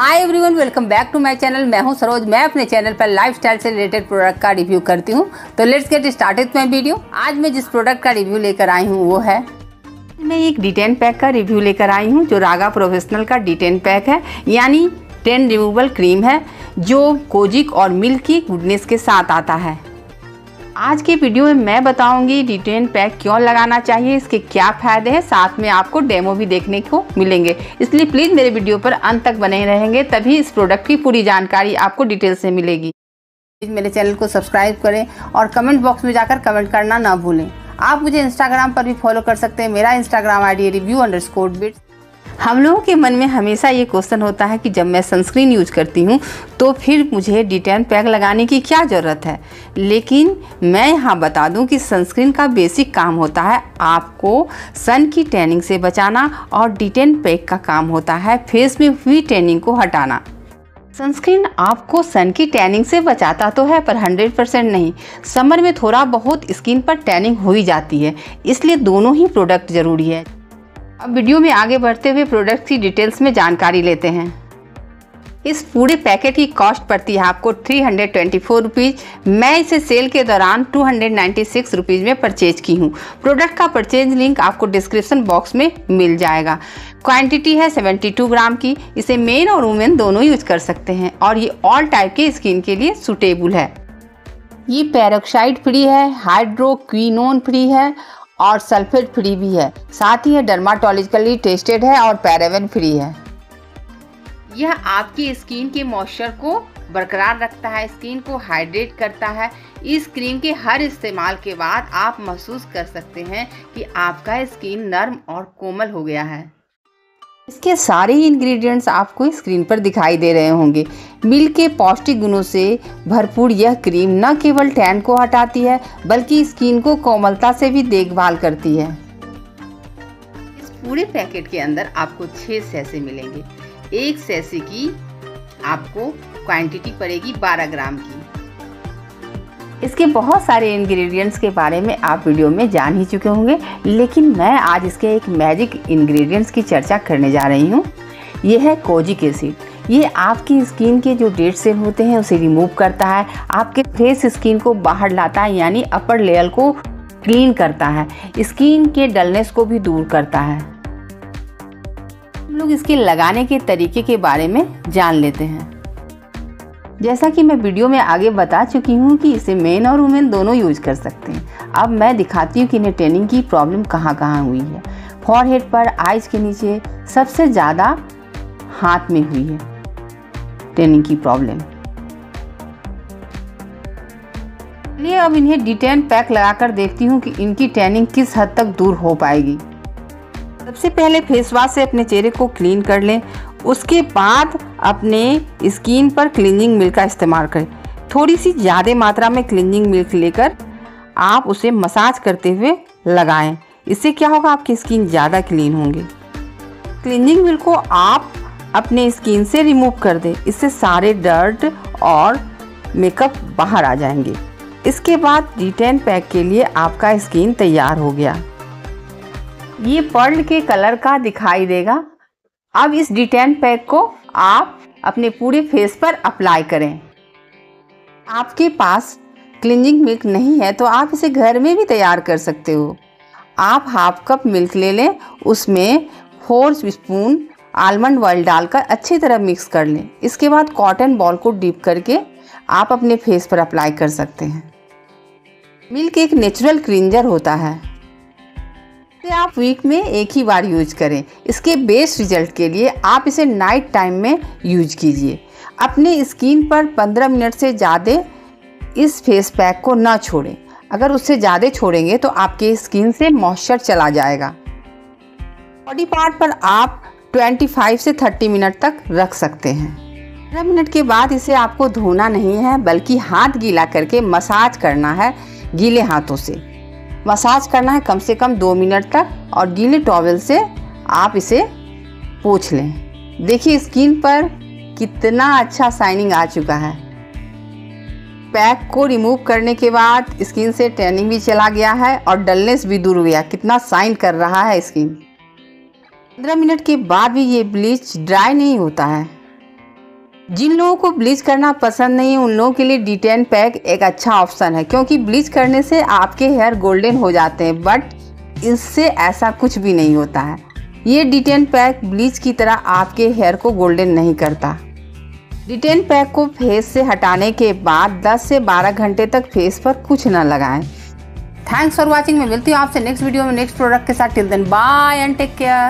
Hi everyone welcome back to my channel मैं हूँ सरोज। मैं अपने चैनल पर लाइफस्टाइल से रिलेटेड प्रोडक्ट का रिव्यू करती हूँ। तो let's get started my video आज मैं जिस प्रोडक्ट का रिव्यू लेकर आई हूँ, वो है। मैं एक डिटेन पैक का रिव्यू लेकर आई हूँ, जो रागा प्रोफेशनल का डिटेन पैक है। यानी टेन रिमूवल क्रीम है, जो कोजिक और मिल्क की गुडनेस के साथ आता है। आज के वीडियो में मैं बताऊँगी डिटेन पैक क्यों लगाना चाहिए, इसके क्या फ़ायदे हैं, साथ में आपको डेमो भी देखने को मिलेंगे। इसलिए प्लीज़ मेरे वीडियो पर अंत तक बने रहेंगे, तभी इस प्रोडक्ट की पूरी जानकारी आपको डिटेल से मिलेगी। प्लीज़ मेरे चैनल को सब्सक्राइब करें और कमेंट बॉक्स में जाकर कमेंट करना ना भूलें। आप मुझे इंस्टाग्राम पर भी फॉलो कर सकते हैं, मेरा Instagram I D review underscore bits हम लोगों के मन में हमेशा ये क्वेश्चन होता है कि जब मैं सनस्क्रीन यूज़ करती हूँ तो फिर मुझे डिटेन पैक लगाने की क्या ज़रूरत है? लेकिन मैं यहाँ बता दूँ कि सनस्क्रीन का बेसिक काम होता है आपको सन की टैनिंग से बचाना और डिटेन पैक का काम होता है फेस में हुई टैनिंग को हटाना। सनस्क्रीन आपको सन की टैनिंग से बचाता तो है, पर 100 परसेंट नहीं। समर में थोड़ा बहुत स्किन पर टैनिंग हो ही जाती है, इसलिए दोनों ही प्रोडक्ट ज़रूरी है। अब वीडियो में आगे बढ़ते हुए प्रोडक्ट की डिटेल्स में जानकारी लेते हैं। इस पूरे पैकेट की कॉस्ट पड़ती है आपको three hundred twenty four rupees मैं इसे सेल के दौरान two hundred ninety six rupees में परचेज की हूँ। प्रोडक्ट का परचेज लिंक आपको डिस्क्रिप्शन बॉक्स में मिल जाएगा। क्वांटिटी है 72 ग्राम की। इसे मेन और वुमेन दोनों यूज़ कर सकते हैं और ये ऑल टाइप के स्किन के लिए सुटेबल है। ये पैरोक्साइड फ्री है हाइड्रो क्वीनोन फ्री है और सल्फेट फ्री भी है। साथ ही यह डर्माटोलॉजिकली टेस्टेड है और पैरावेन फ्री है। यह आपकी स्किन के मॉइस्चर को बरकरार रखता है स्किन को हाइड्रेट करता है। इस क्रीम के हर इस्तेमाल के बाद आप महसूस कर सकते हैं कि आपका स्किन नर्म और कोमल हो गया है। इसके सारे ही इंग्रेडिएंट्स आपको स्क्रीन पर दिखाई दे रहे होंगे। मिल के पौष्टिक गुणों से भरपूर यह क्रीम न केवल टैन को हटाती है, बल्कि स्किन को कोमलता से भी देखभाल करती है। इस पूरे पैकेट के अंदर आपको छह सैसे मिलेंगे। एक सैसे की आपको क्वांटिटी पड़ेगी 12 ग्राम की। इसके बहुत सारे इंग्रेडिएंट्स के बारे में आप वीडियो में जान ही चुके होंगे, लेकिन मैं आज इसके एक मैजिक इंग्रेडिएंट्स की चर्चा करने जा रही हूँ। ये है कोजिक एसिड ये आपकी स्किन के जो डेड सेल होते हैं, उसे रिमूव करता है। आपके फेस स्किन को बाहर लाता है, यानी अपर लेयर को क्लीन करता है। स्किन के डलनेस को भी दूर करता है। हम लोग इसके लगाने के तरीके के बारे में जान लेते हैं। जैसा कि मैं वीडियो में आगे बता चुकी हूँ कि इसे मेन और वुमेन दोनों यूज़ कर सकते हैं। अब मैं दिखाती हूँ कि इन्हें ट्रेनिंग की प्रॉब्लम कहाँ कहाँ हुई है। फॉरहेड पर आइज़ के नीचे सबसे ज़्यादा हाथ में हुई है ट्रेनिंग की प्रॉब्लम चलिए अब इन्हें डिटेन पैक लगाकर देखती हूँ कि इनकी टैनिंग किस हद तक दूर हो पाएगी। सबसे पहले फेस वॉश से अपने चेहरे को क्लीन कर लें उसके बाद अपने स्किन पर क्लीनिंग मिल्क का इस्तेमाल करें। थोड़ी सी ज़्यादा मात्रा में क्लीनिंग मिल्क लेकर आप उसे मसाज करते हुए लगाएँ। इससे क्या होगा? आपकी स्किन ज़्यादा क्लीन होंगे। क्लीनिंग मिल्क को आप अपने स्किन से रिमूव कर दें। इससे सारे डर्ट और मेकअप बाहर आ जाएँगे। इसके बाद डिटेन पैक के लिए आपका स्किन तैयार हो गया। ये पर्ल के कलर का दिखाई देगा। अब इस डिटेन पैक को आप अपने पूरे फेस पर अप्लाई करें। आपके पास क्लिनजिंग मिल्क नहीं है तो आप इसे घर में भी तैयार कर सकते हो। आप हाफ़ कप मिल्क ले लें, उसमें फोर स्पून आलमंड ऑयल डालकर अच्छी तरह मिक्स कर लें। इसके बाद कॉटन बॉल को डीप करके आप अपने फेस पर अप्लाई कर सकते हैं। मिल्क एक नेचुरल क्लिंजर होता है। इसे आप वीक में एक ही बार यूज़ करें। इसके बेस्ट रिज़ल्ट के लिए आप इसे नाइट टाइम में यूज़ कीजिए। अपने स्किन पर 15 मिनट से ज़्यादा इस फेस पैक को ना छोड़ें। अगर उससे ज़्यादा छोड़ेंगे तो आपके स्किन से मॉइस्चर चला जाएगा। बॉडी पार्ट पर आप 25 से 30 मिनट तक रख सकते हैं। पंद्रह मिनट के बाद इसे आपको धोना नहीं है, बल्कि हाथ गीला करके मसाज करना है गीले हाथों से। मसाज करना है कम से कम दो मिनट तक और गीले टॉवल से आप इसे पोछ लें। देखिए स्किन पर कितना अच्छा साइनिंग आ चुका है। पैक को रिमूव करने के बाद स्किन से टैनिंग भी चला गया है और डलनेस भी दूर गया। कितना साइन कर रहा है स्किन पंद्रह मिनट के बाद भी ये ब्लीच ड्राई नहीं होता है। जिन लोगों को ब्लीच करना पसंद नहीं है, उन लोगों के लिए डिटेन पैक एक अच्छा ऑप्शन है, क्योंकि ब्लीच करने से आपके हेयर गोल्डन हो जाते हैं, बट इससे ऐसा कुछ भी नहीं होता है। ये डिटेन पैक ब्लीच की तरह आपके हेयर को गोल्डन नहीं करता। डिटेन पैक को फेस से हटाने के बाद 10 से 12 घंटे तक फेस पर कुछ न लगाएँ। थैंक्स फॉर वॉचिंग मैं मिलती हूँ आपसे नेक्स्ट वीडियो में नेक्स्ट प्रोडक्ट के साथ। Till then bye and take care